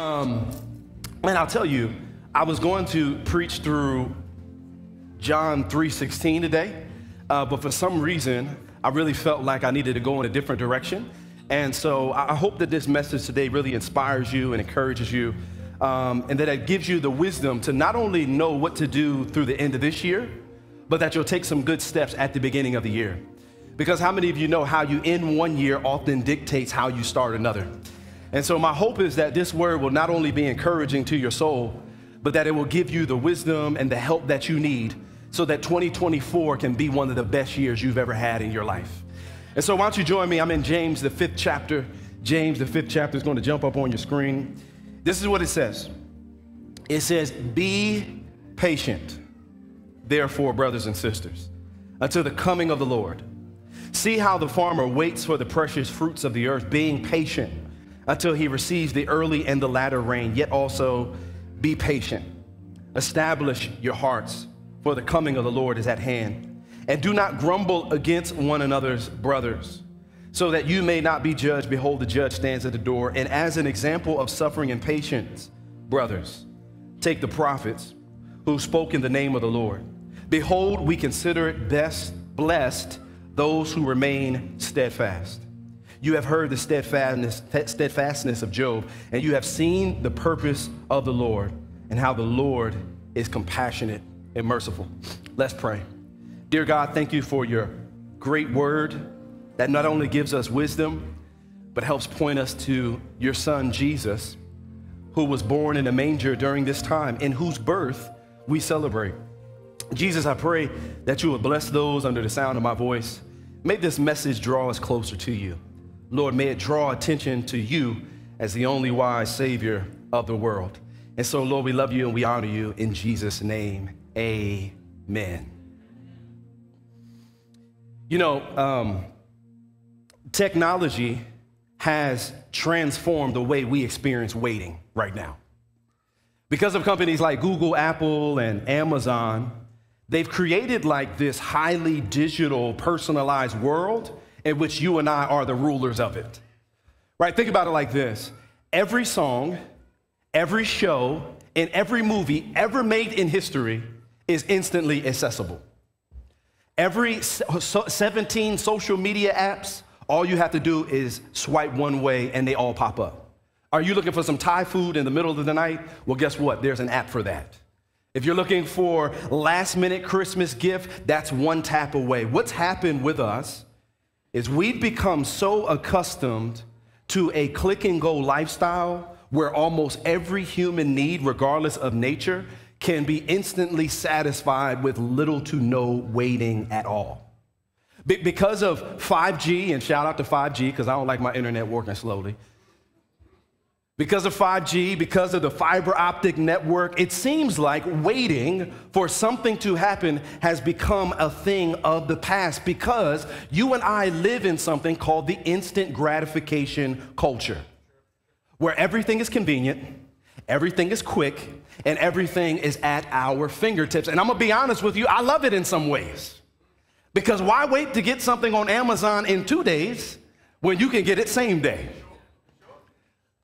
Um, and I'll tell you, I was going to preach through John 3:16 today, uh, but for some reason, I really felt like I needed to go in a different direction. And so I hope that this message today really inspires you and encourages you, um, and that it gives you the wisdom to not only know what to do through the end of this year, but that you'll take some good steps at the beginning of the year. Because how many of you know how you end one year often dictates how you start another? And so my hope is that this word will not only be encouraging to your soul, but that it will give you the wisdom and the help that you need so that 2024 can be one of the best years you've ever had in your life. And so, why don't you join me? I'm in James, the fifth chapter. James, the fifth chapter, is going to jump up on your screen. This is what it says it says, Be patient, therefore, brothers and sisters, until the coming of the Lord. See how the farmer waits for the precious fruits of the earth, being patient until he receives the early and the latter rain, yet also be patient. Establish your hearts, for the coming of the Lord is at hand. And do not grumble against one another's brothers, so that you may not be judged. Behold, the judge stands at the door. And as an example of suffering and patience, brothers, take the prophets who spoke in the name of the Lord. Behold, we consider it best, blessed, those who remain steadfast. You have heard the steadfastness, steadfastness of Job, and you have seen the purpose of the Lord and how the Lord is compassionate and merciful. Let's pray. Dear God, thank you for your great word that not only gives us wisdom, but helps point us to your son, Jesus, who was born in a manger during this time, in whose birth we celebrate. Jesus, I pray that you would bless those under the sound of my voice. May this message draw us closer to you. Lord, may it draw attention to you as the only wise Savior of the world. And so, Lord, we love you and we honor you in Jesus' name. Amen. You know, um, technology has transformed the way we experience waiting right now. Because of companies like Google, Apple, and Amazon, they've created like this highly digital, personalized world in which you and I are the rulers of it. Right? Think about it like this every song, every show, and every movie ever made in history is instantly accessible. Every 17 social media apps, all you have to do is swipe one way and they all pop up. Are you looking for some Thai food in the middle of the night? Well, guess what? There's an app for that. If you're looking for last minute Christmas gift, that's one tap away. What's happened with us is we've become so accustomed to a click and go lifestyle where almost every human need, regardless of nature, can be instantly satisfied with little to no waiting at all. Be- because of 5G, and shout out to 5G because I don't like my internet working slowly. Because of 5G, because of the fiber optic network, it seems like waiting for something to happen has become a thing of the past because you and I live in something called the instant gratification culture, where everything is convenient, everything is quick, and everything is at our fingertips. And I'm gonna be honest with you, I love it in some ways. Because why wait to get something on Amazon in two days when you can get it same day?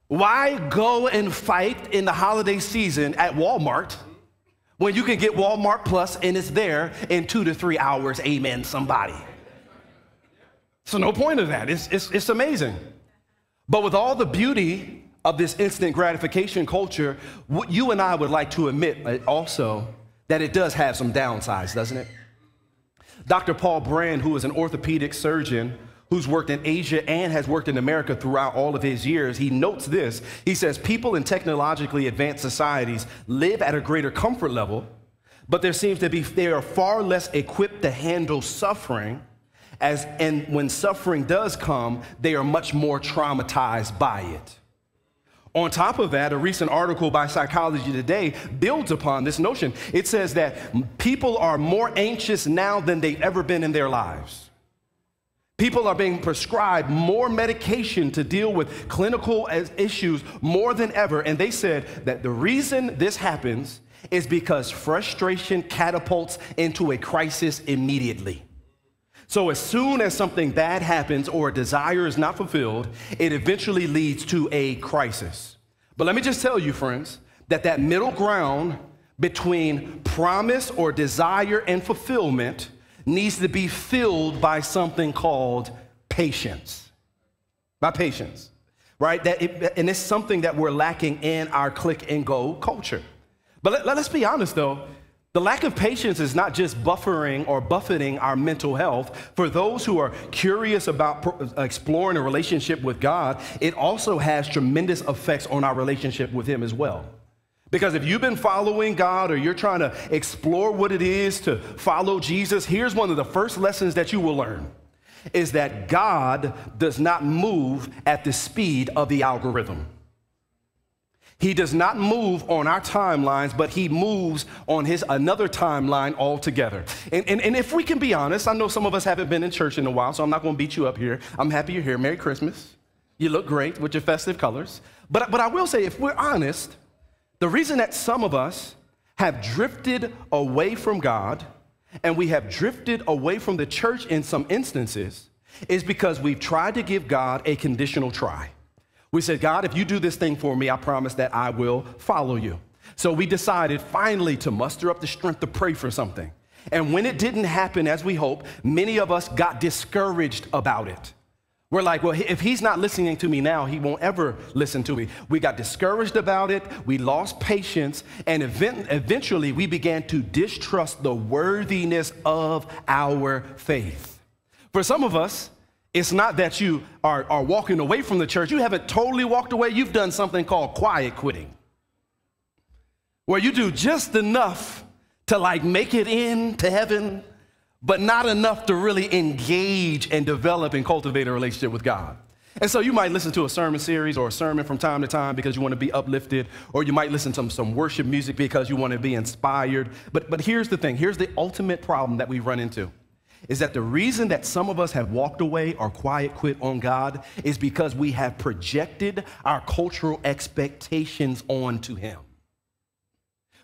Why go and fight in the holiday season at Walmart when you can get Walmart Plus and it's there in two to three hours? Amen, somebody. So, no point of that. It's, it's, it's amazing. But with all the beauty of this instant gratification culture, what you and I would like to admit uh, also that it does have some downsides, doesn't it? Dr. Paul Brand, who is an orthopedic surgeon, who's worked in Asia and has worked in America throughout all of his years, he notes this. He says, People in technologically advanced societies live at a greater comfort level, but there seems to be, they are far less equipped to handle suffering. As, and when suffering does come, they are much more traumatized by it. On top of that, a recent article by Psychology Today builds upon this notion. It says that people are more anxious now than they've ever been in their lives. People are being prescribed more medication to deal with clinical issues more than ever. And they said that the reason this happens is because frustration catapults into a crisis immediately. So, as soon as something bad happens or a desire is not fulfilled, it eventually leads to a crisis. But let me just tell you, friends, that that middle ground between promise or desire and fulfillment needs to be filled by something called patience. By patience, right? That it, and it's something that we're lacking in our click and go culture. But let, let us be honest though, the lack of patience is not just buffering or buffeting our mental health. For those who are curious about exploring a relationship with God, it also has tremendous effects on our relationship with Him as well. Because if you've been following God or you're trying to explore what it is to follow Jesus, here's one of the first lessons that you will learn is that God does not move at the speed of the algorithm. He does not move on our timelines, but he moves on his another timeline altogether. And, and, and if we can be honest, I know some of us haven't been in church in a while, so I'm not going to beat you up here. I'm happy you're here. Merry Christmas. You look great with your festive colors. But, but I will say, if we're honest, the reason that some of us have drifted away from God and we have drifted away from the church in some instances is because we've tried to give God a conditional try. We said, God, if you do this thing for me, I promise that I will follow you. So we decided finally to muster up the strength to pray for something. And when it didn't happen as we hoped, many of us got discouraged about it. We're like, well, if he's not listening to me now, he won't ever listen to me. We got discouraged about it, we lost patience, and event- eventually we began to distrust the worthiness of our faith. For some of us, it's not that you are, are walking away from the church, you haven't totally walked away, you've done something called quiet quitting, where you do just enough to like make it into heaven but not enough to really engage and develop and cultivate a relationship with God. And so you might listen to a sermon series or a sermon from time to time because you want to be uplifted, or you might listen to some worship music because you want to be inspired. But, but here's the thing here's the ultimate problem that we run into is that the reason that some of us have walked away or quiet quit on God is because we have projected our cultural expectations onto Him.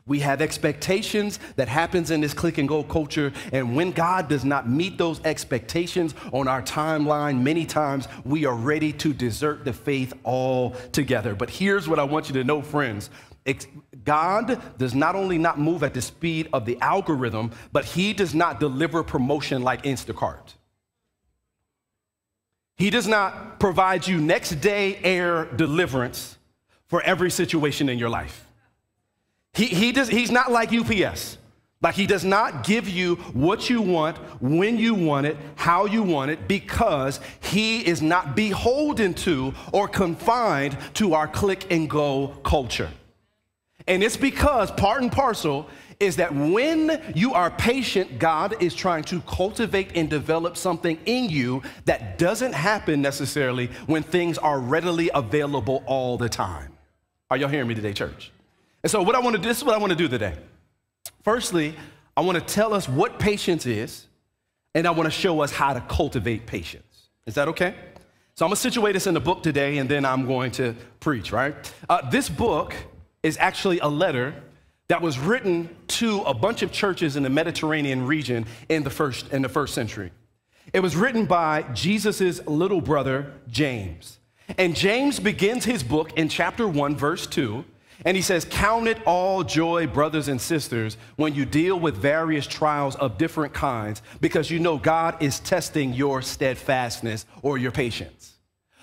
We have expectations that happens in this click and go culture. And when God does not meet those expectations on our timeline, many times we are ready to desert the faith altogether. But here's what I want you to know, friends. God does not only not move at the speed of the algorithm, but he does not deliver promotion like Instacart. He does not provide you next day air deliverance for every situation in your life. He, he does, he's not like UPS. Like he does not give you what you want, when you want it, how you want it, because he is not beholden to or confined to our click and go culture. And it's because part and parcel is that when you are patient, God is trying to cultivate and develop something in you that doesn't happen necessarily when things are readily available all the time. Are y'all hearing me today, church? And so, what I want to do, this is what I want to do today. Firstly, I want to tell us what patience is, and I want to show us how to cultivate patience. Is that okay? So, I'm going to situate us in the book today, and then I'm going to preach, right? Uh, this book is actually a letter that was written to a bunch of churches in the Mediterranean region in the first, in the first century. It was written by Jesus' little brother, James. And James begins his book in chapter 1, verse 2 and he says, Count it all joy, brothers and sisters, when you deal with various trials of different kinds, because you know God is testing your steadfastness or your patience.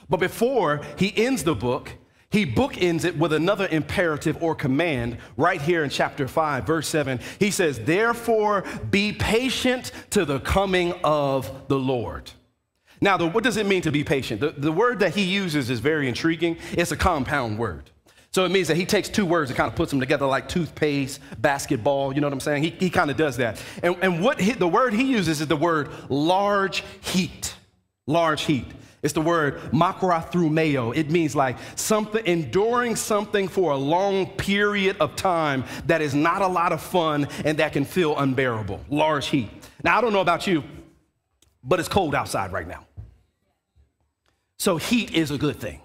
But before he ends the book, he bookends it with another imperative or command right here in chapter 5, verse 7. He says, Therefore, be patient to the coming of the Lord. Now, the, what does it mean to be patient? The, the word that he uses is very intriguing. It's a compound word. So it means that he takes two words and kind of puts them together like toothpaste, basketball, you know what I'm saying? He, he kind of does that. And, and what he, the word he uses is the word large heat. Large heat. It's the word makrothumeo. It means like something, enduring something for a long period of time that is not a lot of fun and that can feel unbearable. Large heat. Now, I don't know about you, but it's cold outside right now. So heat is a good thing.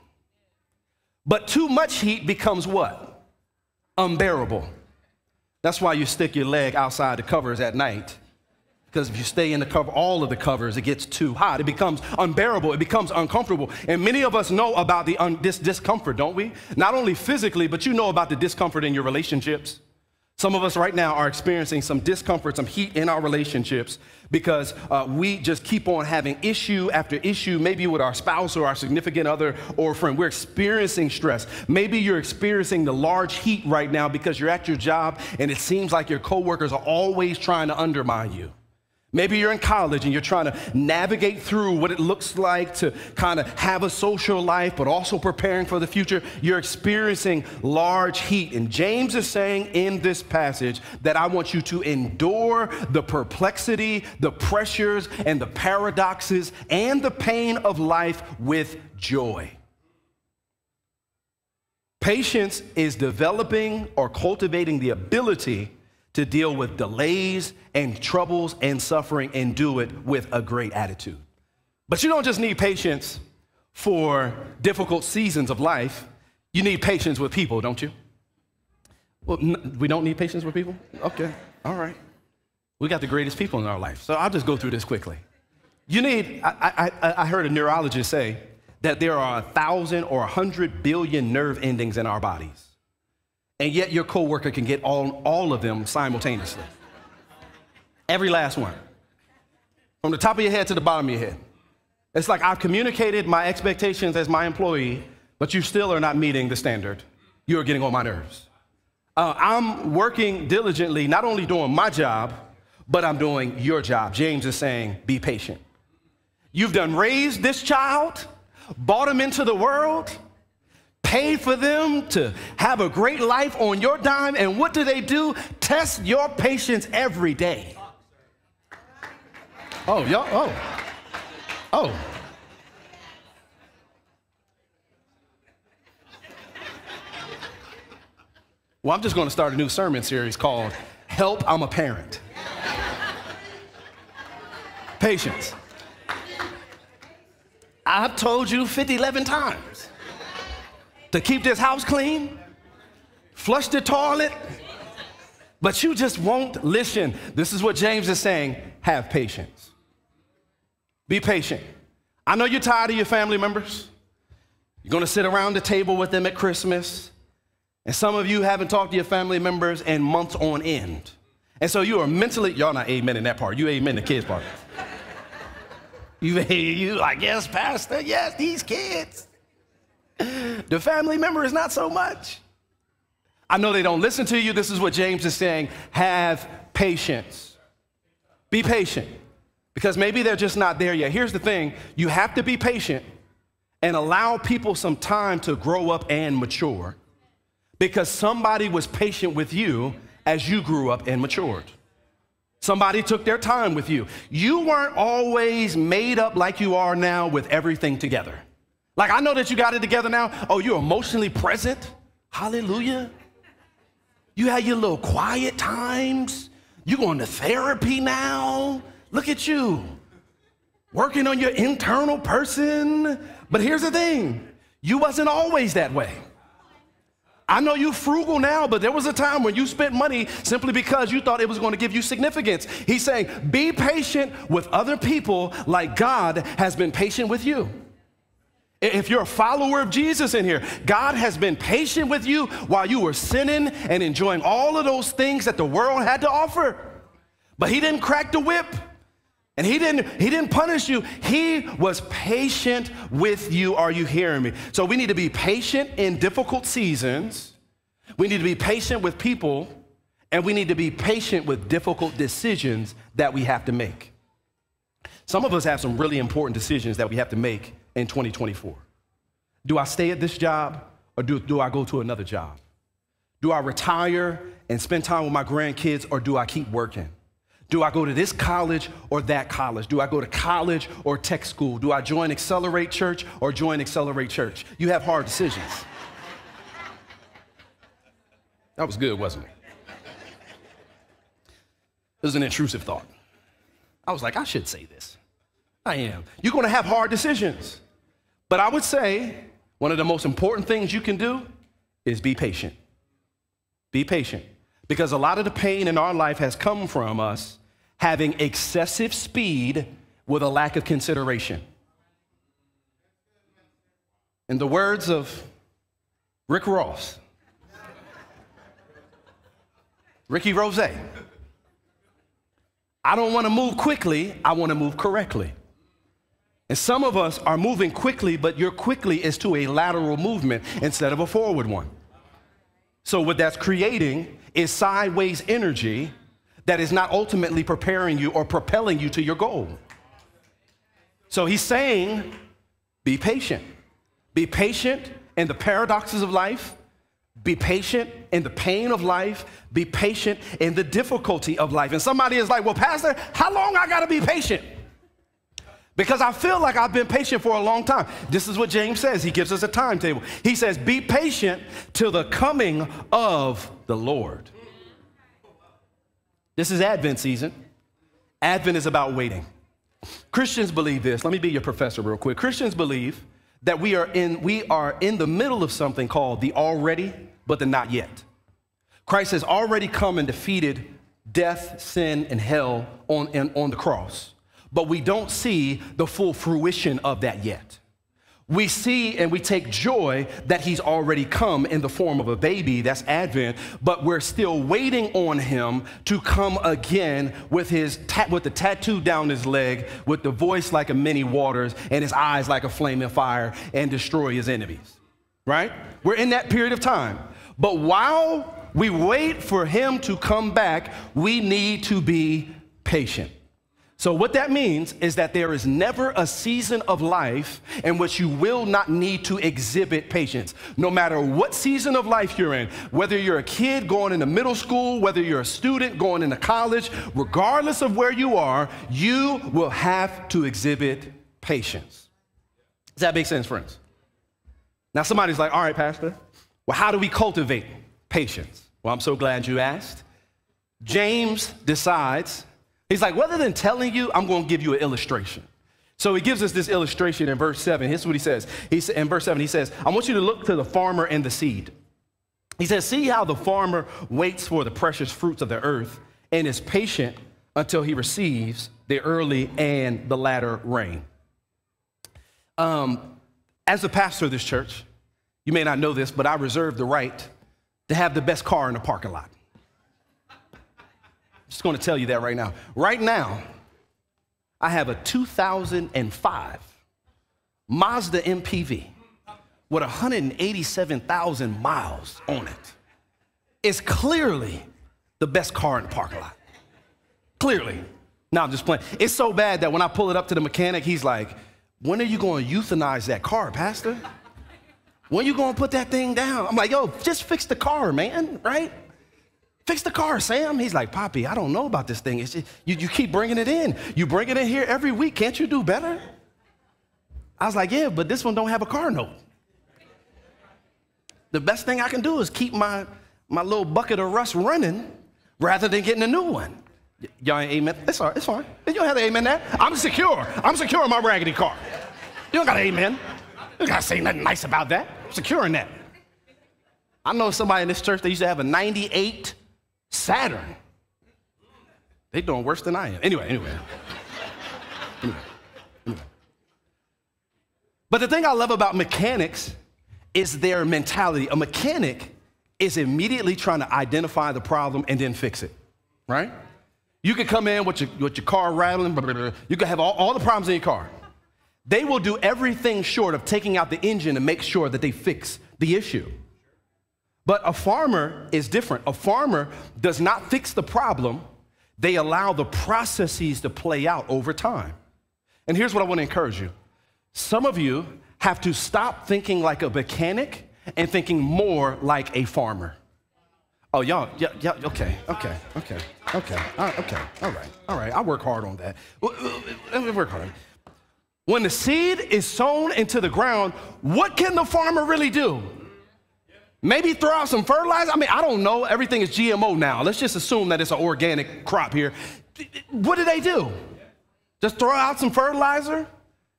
But too much heat becomes what? Unbearable. That's why you stick your leg outside the covers at night. Because if you stay in the cover, all of the covers, it gets too hot. It becomes unbearable. It becomes uncomfortable. And many of us know about the this discomfort, don't we? Not only physically, but you know about the discomfort in your relationships. Some of us right now are experiencing some discomfort, some heat in our relationships because uh, we just keep on having issue after issue, maybe with our spouse or our significant other or friend. We're experiencing stress. Maybe you're experiencing the large heat right now because you're at your job and it seems like your coworkers are always trying to undermine you. Maybe you're in college and you're trying to navigate through what it looks like to kind of have a social life, but also preparing for the future. You're experiencing large heat. And James is saying in this passage that I want you to endure the perplexity, the pressures, and the paradoxes and the pain of life with joy. Patience is developing or cultivating the ability to deal with delays and troubles and suffering and do it with a great attitude. But you don't just need patience for difficult seasons of life, you need patience with people, don't you? Well, we don't need patience with people? Okay, all right. We got the greatest people in our life. So I'll just go through this quickly. You need, I, I, I heard a neurologist say that there are a thousand or a hundred billion nerve endings in our bodies and yet your coworker can get all, all of them simultaneously. Every last one. From the top of your head to the bottom of your head. It's like I've communicated my expectations as my employee, but you still are not meeting the standard. You are getting on my nerves. Uh, I'm working diligently, not only doing my job, but I'm doing your job. James is saying, be patient. You've done raised this child, brought him into the world, pay for them to have a great life on your dime. And what do they do? Test your patience every day. Oh, y'all, oh, oh. Well, I'm just going to start a new sermon series called Help, I'm a Parent. Patience. I've told you 50, 11 times to keep this house clean, flush the toilet, but you just won't listen. This is what James is saying have patience. Be patient. I know you're tired of your family members. You're gonna sit around the table with them at Christmas, and some of you haven't talked to your family members in months on end. And so you are mentally, y'all not amen in that part, you amen the kids part. you, you like, yes, Pastor, yes, these kids. The family member is not so much. I know they don't listen to you. This is what James is saying have patience. Be patient because maybe they're just not there yet. Here's the thing you have to be patient and allow people some time to grow up and mature because somebody was patient with you as you grew up and matured. Somebody took their time with you. You weren't always made up like you are now with everything together. Like, I know that you got it together now. Oh, you're emotionally present. Hallelujah. You had your little quiet times. You going to therapy now. Look at you. Working on your internal person. But here's the thing you wasn't always that way. I know you frugal now, but there was a time when you spent money simply because you thought it was going to give you significance. He's saying, be patient with other people like God has been patient with you. If you're a follower of Jesus in here, God has been patient with you while you were sinning and enjoying all of those things that the world had to offer. But He didn't crack the whip. And he didn't, he didn't punish you. He was patient with you. Are you hearing me? So we need to be patient in difficult seasons. We need to be patient with people. And we need to be patient with difficult decisions that we have to make. Some of us have some really important decisions that we have to make in 2024? Do I stay at this job or do, do I go to another job? Do I retire and spend time with my grandkids or do I keep working? Do I go to this college or that college? Do I go to college or tech school? Do I join Accelerate Church or join Accelerate Church? You have hard decisions. That was good, wasn't it? It was an intrusive thought. I was like, I should say this. I am. You're going to have hard decisions. But I would say one of the most important things you can do is be patient. Be patient. Because a lot of the pain in our life has come from us having excessive speed with a lack of consideration. In the words of Rick Ross, Ricky Rozay, I don't want to move quickly, I want to move correctly. And some of us are moving quickly, but your quickly is to a lateral movement instead of a forward one. So, what that's creating is sideways energy that is not ultimately preparing you or propelling you to your goal. So, he's saying, be patient. Be patient in the paradoxes of life. Be patient in the pain of life. Be patient in the difficulty of life. And somebody is like, well, Pastor, how long I gotta be patient? Because I feel like I've been patient for a long time. This is what James says. He gives us a timetable. He says, Be patient till the coming of the Lord. This is Advent season. Advent is about waiting. Christians believe this. Let me be your professor real quick. Christians believe that we are in, we are in the middle of something called the already, but the not yet. Christ has already come and defeated death, sin, and hell on, on the cross but we don't see the full fruition of that yet. We see and we take joy that he's already come in the form of a baby, that's Advent, but we're still waiting on him to come again with, his with the tattoo down his leg, with the voice like a many waters, and his eyes like a flaming fire, and destroy his enemies. Right? We're in that period of time. But while we wait for him to come back, we need to be patient. So, what that means is that there is never a season of life in which you will not need to exhibit patience. No matter what season of life you're in, whether you're a kid going into middle school, whether you're a student going into college, regardless of where you are, you will have to exhibit patience. Does that make sense, friends? Now, somebody's like, all right, Pastor, well, how do we cultivate patience? Well, I'm so glad you asked. James decides He's like, rather than telling you, I'm going to give you an illustration. So he gives us this illustration in verse 7. Here's what he says. He, in verse 7, he says, I want you to look to the farmer and the seed. He says, See how the farmer waits for the precious fruits of the earth and is patient until he receives the early and the latter rain. Um, as the pastor of this church, you may not know this, but I reserve the right to have the best car in the parking lot. Just going to tell you that right now. Right now, I have a 2005 Mazda MPV with 187,000 miles on it. It's clearly the best car in the parking lot. Clearly. Now I'm just playing. It's so bad that when I pull it up to the mechanic, he's like, when are you going to euthanize that car, Pastor? When are you going to put that thing down? I'm like, yo, just fix the car, man, right? Fix the car, Sam. He's like, Poppy, I don't know about this thing. Just, you, you keep bringing it in. You bring it in here every week. Can't you do better? I was like, yeah, but this one don't have a car note. The best thing I can do is keep my, my little bucket of rust running rather than getting a new one. Y- y'all ain't amen. It's all right, it's fine. You don't have to amen that. I'm secure. I'm secure in my raggedy car. You don't got to amen. You don't got to say nothing nice about that. I'm secure in that. I know somebody in this church that used to have a 98 Saturn. They doing worse than I am. Anyway, anyway. anyway, anyway. But the thing I love about mechanics is their mentality. A mechanic is immediately trying to identify the problem and then fix it, right? You can come in with your, with your car rattling, blah, blah, blah. you can have all, all the problems in your car. They will do everything short of taking out the engine to make sure that they fix the issue. But a farmer is different. A farmer does not fix the problem, they allow the processes to play out over time. And here's what I want to encourage you some of you have to stop thinking like a mechanic and thinking more like a farmer. Oh, y'all, yeah, yeah, okay, okay, okay, okay, uh, okay, all right, all right. I work hard on that. Me work hard. When the seed is sown into the ground, what can the farmer really do? Maybe throw out some fertilizer. I mean, I don't know. Everything is GMO now. Let's just assume that it's an organic crop here. What do they do? Just throw out some fertilizer?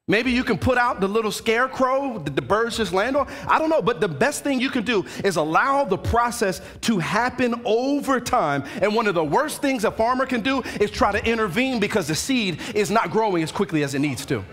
Maybe you can put out the little scarecrow that the birds just land on. I don't know, but the best thing you can do is allow the process to happen over time. And one of the worst things a farmer can do is try to intervene because the seed is not growing as quickly as it needs to.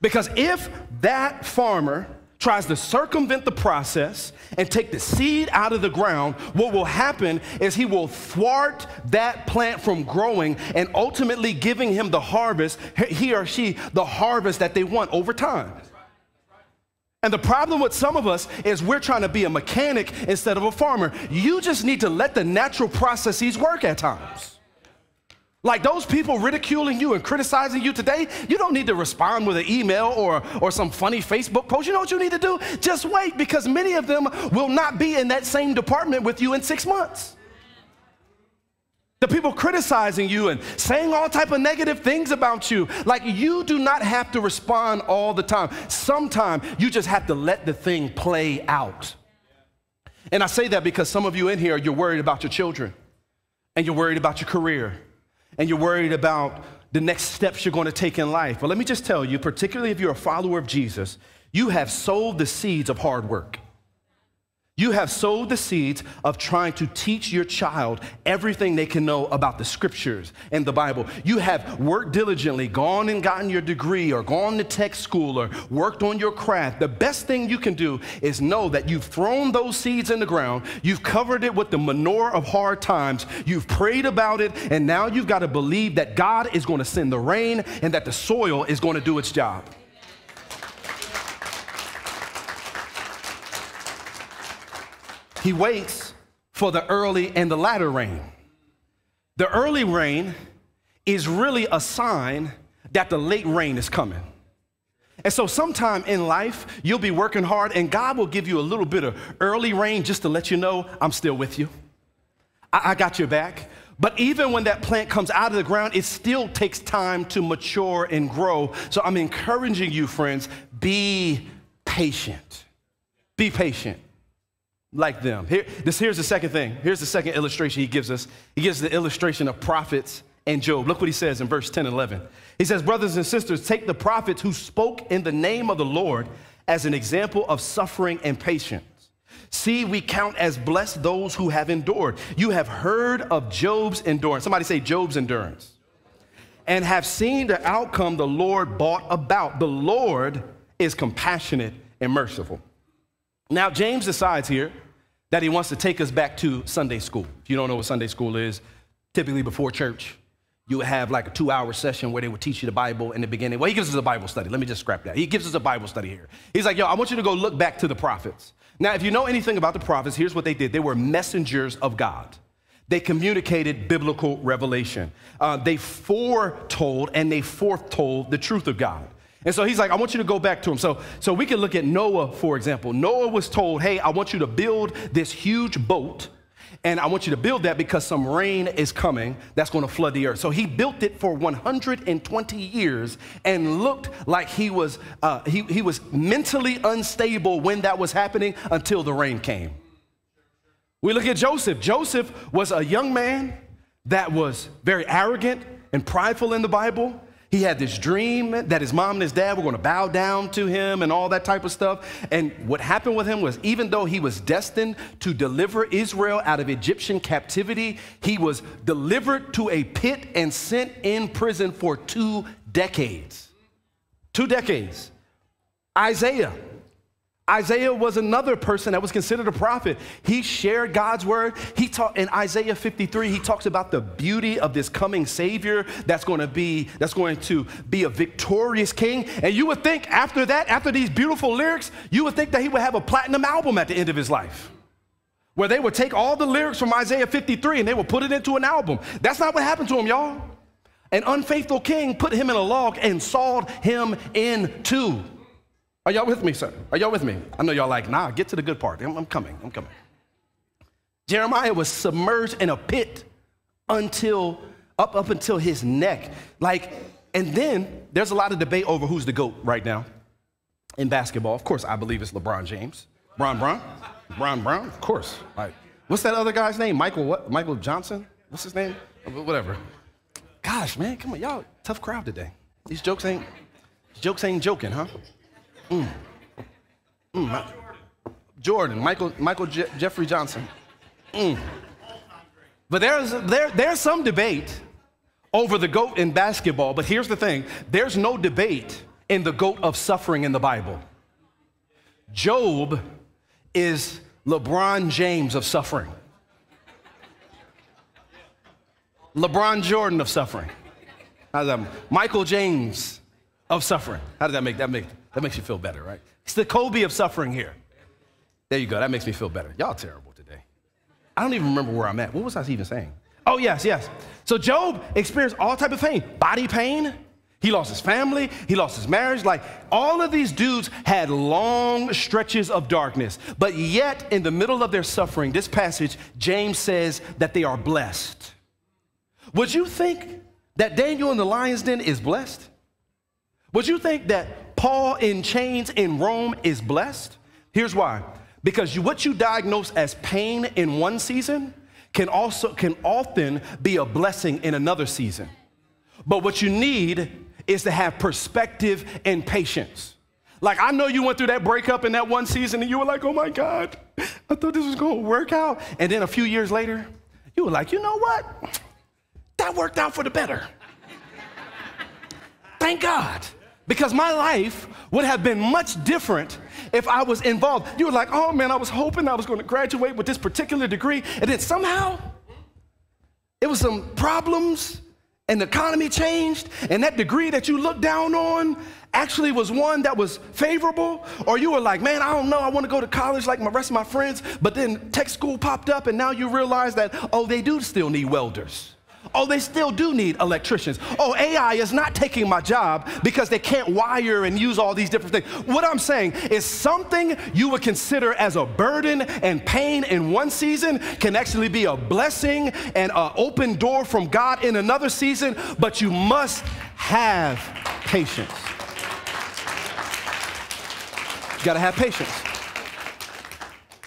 Because if that farmer tries to circumvent the process and take the seed out of the ground, what will happen is he will thwart that plant from growing and ultimately giving him the harvest, he or she, the harvest that they want over time. And the problem with some of us is we're trying to be a mechanic instead of a farmer. You just need to let the natural processes work at times. Like those people ridiculing you and criticizing you today, you don't need to respond with an email or, or some funny Facebook post. You know what you need to do? Just wait because many of them will not be in that same department with you in six months. The people criticizing you and saying all type of negative things about you, like you do not have to respond all the time. Sometimes you just have to let the thing play out. And I say that because some of you in here, you're worried about your children and you're worried about your career and you're worried about the next steps you're going to take in life. But let me just tell you, particularly if you're a follower of Jesus, you have sowed the seeds of hard work. You have sowed the seeds of trying to teach your child everything they can know about the scriptures and the Bible. You have worked diligently, gone and gotten your degree, or gone to tech school, or worked on your craft. The best thing you can do is know that you've thrown those seeds in the ground, you've covered it with the manure of hard times, you've prayed about it, and now you've got to believe that God is going to send the rain and that the soil is going to do its job. He waits for the early and the latter rain. The early rain is really a sign that the late rain is coming. And so, sometime in life, you'll be working hard, and God will give you a little bit of early rain just to let you know I'm still with you. I, I got your back. But even when that plant comes out of the ground, it still takes time to mature and grow. So, I'm encouraging you, friends, be patient. Be patient like them. Here, this, here's the second thing. Here's the second illustration he gives us. He gives the illustration of prophets and Job. Look what he says in verse 10 and 11. He says, Brothers and sisters, take the prophets who spoke in the name of the Lord as an example of suffering and patience. See, we count as blessed those who have endured. You have heard of Job's endurance. Somebody say Job's endurance. And have seen the outcome the Lord brought about. The Lord is compassionate and merciful. Now, James decides here that he wants to take us back to Sunday school. If you don't know what Sunday school is, typically before church, you would have like a two hour session where they would teach you the Bible in the beginning. Well, he gives us a Bible study. Let me just scrap that. He gives us a Bible study here. He's like, yo, I want you to go look back to the prophets. Now, if you know anything about the prophets, here's what they did they were messengers of God. They communicated biblical revelation. Uh, they foretold and they foretold the truth of God. And so he's like, I want you to go back to him. So, so we can look at Noah, for example. Noah was told, hey, I want you to build this huge boat. And I want you to build that because some rain is coming that's going to flood the earth. So he built it for 120 years and looked like he was, uh, he, he was mentally unstable when that was happening until the rain came. We look at Joseph. Joseph was a young man that was very arrogant and prideful in the Bible. He had this dream that his mom and his dad were going to bow down to him and all that type of stuff. And what happened with him was, even though he was destined to deliver Israel out of Egyptian captivity, he was delivered to a pit and sent in prison for two decades. Two decades. Isaiah Isaiah was another person that was considered a prophet. He shared God's word. He taught in Isaiah 53, he talks about the beauty of this coming savior that's going to be that's going to be a victorious king. And you would think after that, after these beautiful lyrics, you would think that he would have a platinum album at the end of his life. Where they would take all the lyrics from Isaiah 53 and they would put it into an album. That's not what happened to him, y'all. An unfaithful king put him in a log and sawed him in two. Are y'all with me, sir? Are y'all with me? I know y'all like, nah, get to the good part. I'm, I'm coming, I'm coming. Jeremiah was submerged in a pit until, up, up until his neck. Like, and then there's a lot of debate over who's the GOAT right now in basketball. Of course, I believe it's LeBron James. Bron Brown? Bron Brown? Of course. Like, what's that other guy's name? Michael what? Michael Johnson? What's his name? Whatever. Gosh, man, come on, y'all, tough crowd today. These jokes ain't Jokes ain't joking, huh? Mm. Mm. Jordan, Michael, Michael Je- Jeffrey Johnson. Mm. But there's, there, there's some debate over the GOAT in basketball, but here's the thing there's no debate in the GOAT of suffering in the Bible. Job is LeBron James of suffering, LeBron Jordan of suffering. How's that? Michael James of suffering. How does that make that make that makes you feel better, right? It's the Kobe of suffering here. There you go. That makes me feel better. Y'all terrible today. I don't even remember where I'm at. What was I even saying? Oh yes, yes. So Job experienced all type of pain, body pain. He lost his family. He lost his marriage. Like all of these dudes had long stretches of darkness. But yet, in the middle of their suffering, this passage, James says that they are blessed. Would you think that Daniel in the lion's den is blessed? Would you think that Paul in chains in Rome is blessed? Here's why. Because what you diagnose as pain in one season can also can often be a blessing in another season. But what you need is to have perspective and patience. Like I know you went through that breakup in that one season and you were like, "Oh my god, I thought this was going to work out." And then a few years later, you were like, "You know what? That worked out for the better." Thank God. Because my life would have been much different if I was involved. You were like, oh man, I was hoping I was going to graduate with this particular degree. And then somehow it was some problems and the economy changed. And that degree that you looked down on actually was one that was favorable. Or you were like, man, I don't know, I want to go to college like my rest of my friends. But then tech school popped up and now you realize that, oh, they do still need welders. Oh, they still do need electricians. Oh, AI is not taking my job because they can't wire and use all these different things. What I'm saying is something you would consider as a burden and pain in one season can actually be a blessing and an open door from God in another season, but you must have patience. You gotta have patience.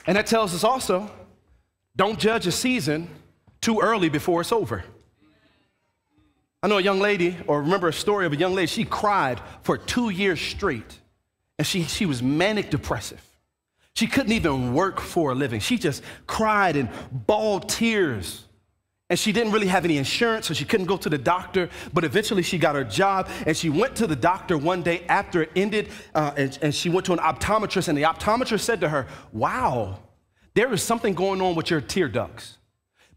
And that tells us also don't judge a season too early before it's over. I know a young lady, or remember a story of a young lady, she cried for two years straight. And she, she was manic depressive. She couldn't even work for a living. She just cried and bawled tears. And she didn't really have any insurance, so she couldn't go to the doctor. But eventually, she got her job, and she went to the doctor one day after it ended, uh, and, and she went to an optometrist, and the optometrist said to her, Wow, there is something going on with your tear ducts.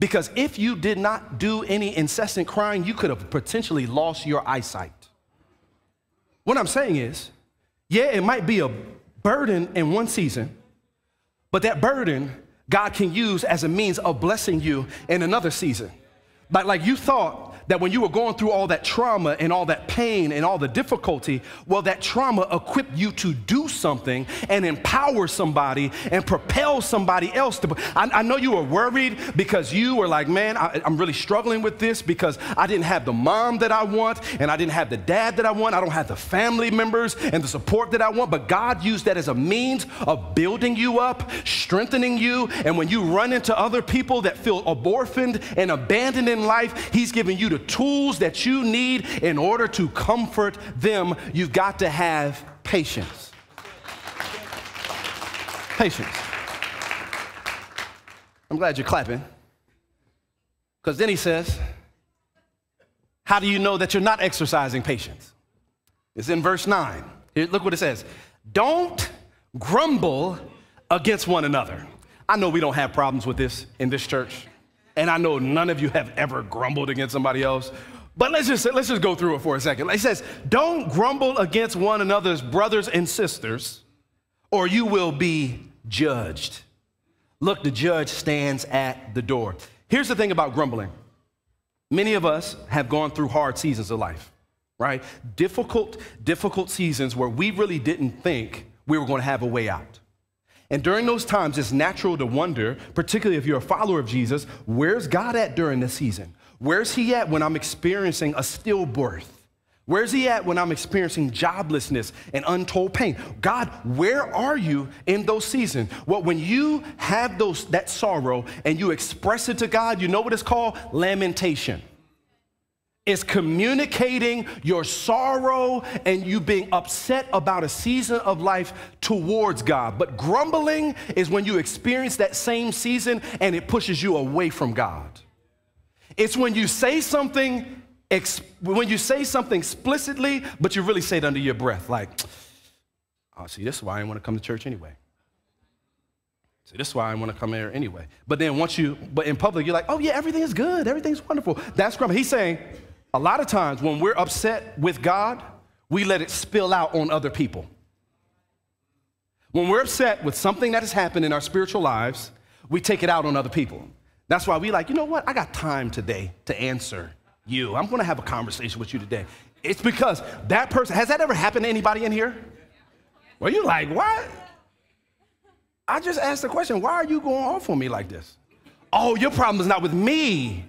Because if you did not do any incessant crying, you could have potentially lost your eyesight. What I'm saying is, yeah, it might be a burden in one season, but that burden God can use as a means of blessing you in another season. But like you thought that when you were going through all that trauma and all that pain and all the difficulty, well, that trauma equipped you to do something and empower somebody and propel somebody else to. I, I know you were worried because you were like, man, I, I'm really struggling with this because I didn't have the mom that I want and I didn't have the dad that I want. I don't have the family members and the support that I want. But God used that as a means of building you up, strengthening you. And when you run into other people that feel orphaned and abandoned in life, He's giving you the the tools that you need in order to comfort them, you've got to have patience. Patience. I'm glad you're clapping. Because then he says, How do you know that you're not exercising patience? It's in verse 9. Here, look what it says Don't grumble against one another. I know we don't have problems with this in this church. And I know none of you have ever grumbled against somebody else. But let's just, let's just go through it for a second. It says, Don't grumble against one another's brothers and sisters, or you will be judged. Look, the judge stands at the door. Here's the thing about grumbling many of us have gone through hard seasons of life, right? Difficult, difficult seasons where we really didn't think we were going to have a way out. And during those times, it's natural to wonder, particularly if you're a follower of Jesus, where's God at during this season? Where's He at when I'm experiencing a stillbirth? Where's He at when I'm experiencing joblessness and untold pain? God, where are you in those seasons? Well, when you have those, that sorrow and you express it to God, you know what it's called? Lamentation. Is communicating your sorrow and you being upset about a season of life towards God. But grumbling is when you experience that same season and it pushes you away from God. It's when you say something when you say something explicitly, but you really say it under your breath, like, oh, see, this is why I didn't want to come to church anyway. See, this is why I want to come here anyway. But then once you, but in public, you're like, oh yeah, everything is good, everything's wonderful. That's grumbling. He's saying, a lot of times when we're upset with God, we let it spill out on other people. When we're upset with something that has happened in our spiritual lives, we take it out on other people. That's why we like, you know what? I got time today to answer you. I'm going to have a conversation with you today. It's because that person, has that ever happened to anybody in here? Well, you like, what? I just asked the question, why are you going off on me like this? Oh, your problem is not with me.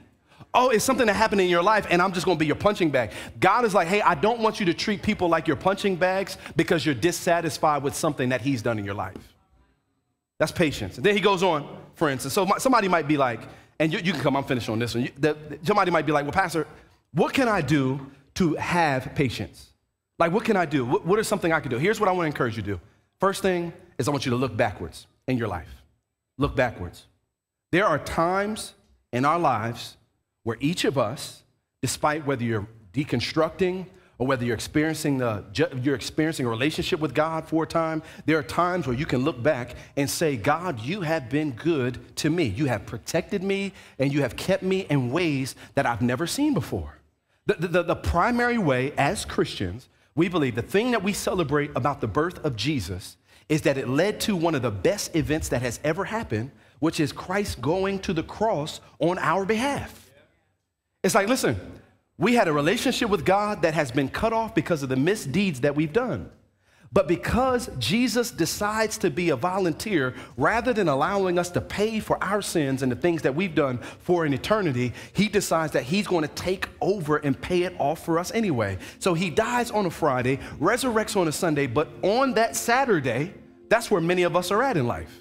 Oh, it's something that happened in your life, and I'm just gonna be your punching bag. God is like, hey, I don't want you to treat people like your punching bags because you're dissatisfied with something that He's done in your life. That's patience. And then He goes on, for instance. So somebody might be like, and you, you can come, I'm finished on this one. You, the, somebody might be like, well, Pastor, what can I do to have patience? Like, what can I do? What, what is something I can do? Here's what I want to encourage you to do. First thing is I want you to look backwards in your life. Look backwards. There are times in our lives where each of us, despite whether you're deconstructing or whether you're experiencing, the, you're experiencing a relationship with God for a time, there are times where you can look back and say, God, you have been good to me. You have protected me and you have kept me in ways that I've never seen before. The, the, the primary way as Christians, we believe the thing that we celebrate about the birth of Jesus is that it led to one of the best events that has ever happened, which is Christ going to the cross on our behalf. It's like, listen, we had a relationship with God that has been cut off because of the misdeeds that we've done. But because Jesus decides to be a volunteer, rather than allowing us to pay for our sins and the things that we've done for an eternity, he decides that he's going to take over and pay it off for us anyway. So he dies on a Friday, resurrects on a Sunday, but on that Saturday, that's where many of us are at in life.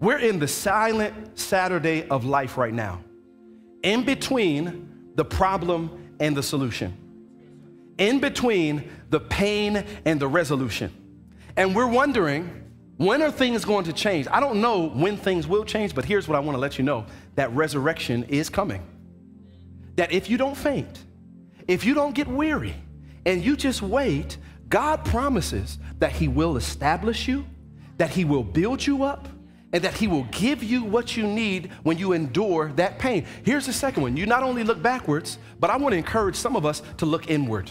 We're in the silent Saturday of life right now, in between the problem and the solution, in between the pain and the resolution. And we're wondering, when are things going to change? I don't know when things will change, but here's what I want to let you know that resurrection is coming. That if you don't faint, if you don't get weary, and you just wait, God promises that He will establish you, that He will build you up, and that He will give you what you need when you endure that pain. Here's the second one you not only look backwards, but I want to encourage some of us to look inward.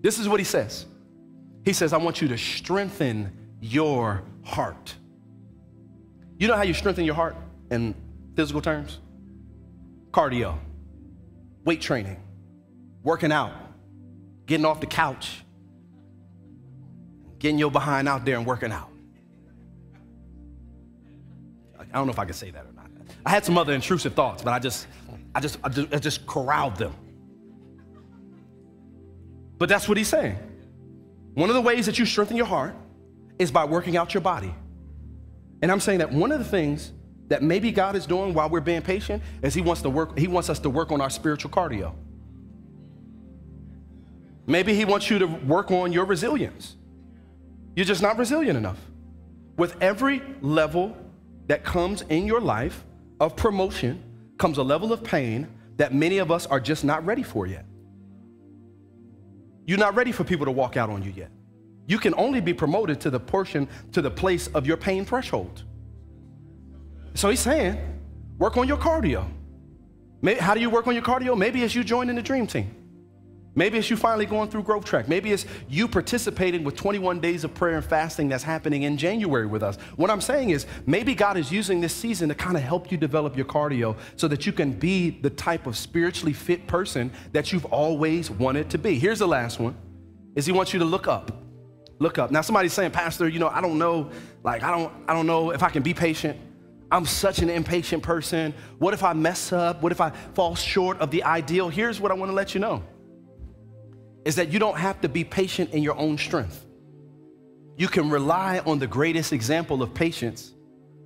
This is what He says He says, I want you to strengthen your heart. You know how you strengthen your heart in physical terms? Cardio, weight training, working out, getting off the couch, getting your behind out there and working out. I don't know if I can say that or not. I had some other intrusive thoughts, but I just, I just, I just, I just corralled them. But that's what he's saying. One of the ways that you strengthen your heart is by working out your body. And I'm saying that one of the things that maybe God is doing while we're being patient is he wants to work, he wants us to work on our spiritual cardio. Maybe he wants you to work on your resilience. You're just not resilient enough. With every level that comes in your life of promotion comes a level of pain that many of us are just not ready for yet. You're not ready for people to walk out on you yet. You can only be promoted to the portion, to the place of your pain threshold. So he's saying, work on your cardio. Maybe, how do you work on your cardio? Maybe as you join in the dream team. Maybe it's you finally going through Growth Track. Maybe it's you participating with 21 days of prayer and fasting that's happening in January with us. What I'm saying is maybe God is using this season to kind of help you develop your cardio so that you can be the type of spiritually fit person that you've always wanted to be. Here's the last one. Is he wants you to look up. Look up. Now somebody's saying, "Pastor, you know, I don't know like I don't I don't know if I can be patient." I'm such an impatient person. What if I mess up? What if I fall short of the ideal? Here's what I want to let you know is that you don't have to be patient in your own strength. You can rely on the greatest example of patience,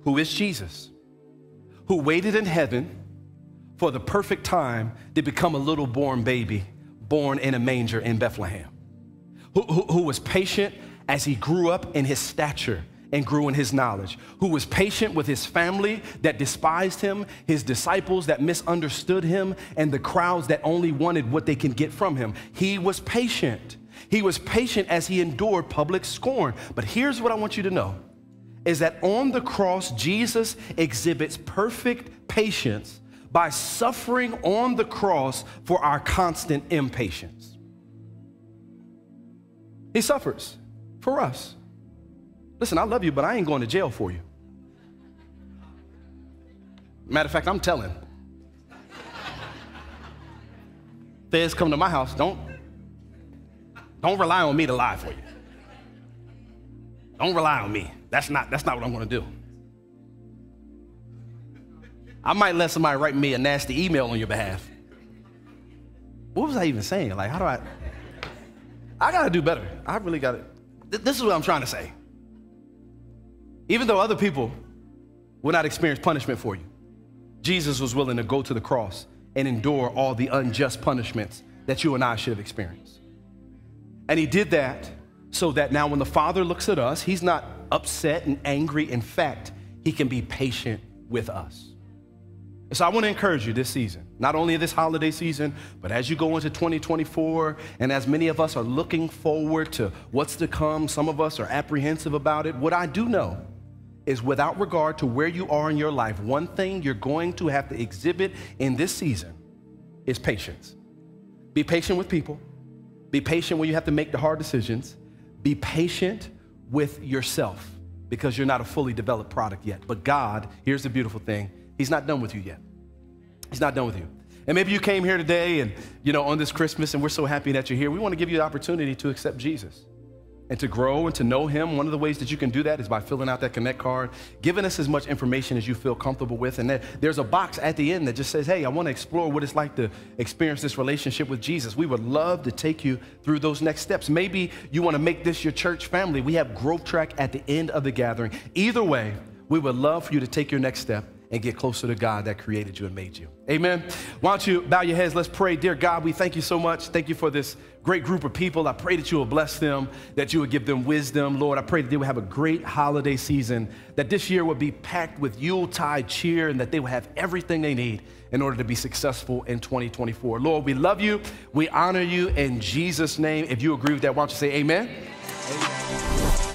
who is Jesus, who waited in heaven for the perfect time to become a little born baby born in a manger in Bethlehem, who, who, who was patient as he grew up in his stature and grew in his knowledge, who was patient with his family that despised him, his disciples that misunderstood him, and the crowds that only wanted what they can get from him. He was patient. He was patient as he endured public scorn. But here's what I want you to know is that on the cross, Jesus exhibits perfect patience by suffering on the cross for our constant impatience. He suffers for us. Listen, I love you, but I ain't going to jail for you. Matter of fact, I'm telling. Feds come to my house, don't, don't rely on me to lie for you. Don't rely on me. That's not, that's not what I'm gonna do. I might let somebody write me a nasty email on your behalf. What was I even saying? Like, how do I? I gotta do better. I really gotta. This is what I'm trying to say. Even though other people will not experience punishment for you, Jesus was willing to go to the cross and endure all the unjust punishments that you and I should have experienced. And he did that so that now when the Father looks at us, he's not upset and angry. In fact, he can be patient with us. So I want to encourage you this season, not only this holiday season, but as you go into 2024, and as many of us are looking forward to what's to come, some of us are apprehensive about it. What I do know is without regard to where you are in your life, one thing you're going to have to exhibit in this season is patience. Be patient with people, be patient when you have to make the hard decisions, be patient with yourself because you're not a fully developed product yet. But God, here's the beautiful thing He's not done with you yet. He's not done with you. And maybe you came here today and, you know, on this Christmas, and we're so happy that you're here. We want to give you the opportunity to accept Jesus and to grow and to know Him. One of the ways that you can do that is by filling out that Connect card, giving us as much information as you feel comfortable with. And there's a box at the end that just says, Hey, I want to explore what it's like to experience this relationship with Jesus. We would love to take you through those next steps. Maybe you want to make this your church family. We have Growth Track at the end of the gathering. Either way, we would love for you to take your next step and get closer to God that created you and made you. Amen. Why don't you bow your heads? Let's pray. Dear God, we thank you so much. Thank you for this great group of people. I pray that you will bless them, that you will give them wisdom. Lord, I pray that they will have a great holiday season, that this year will be packed with Yuletide cheer, and that they will have everything they need in order to be successful in 2024. Lord, we love you. We honor you in Jesus' name. If you agree with that, why don't you say amen? amen.